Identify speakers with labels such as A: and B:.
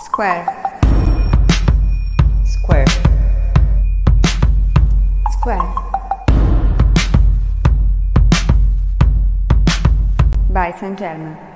A: Square.
B: Square.
A: Square. By Saint Germain.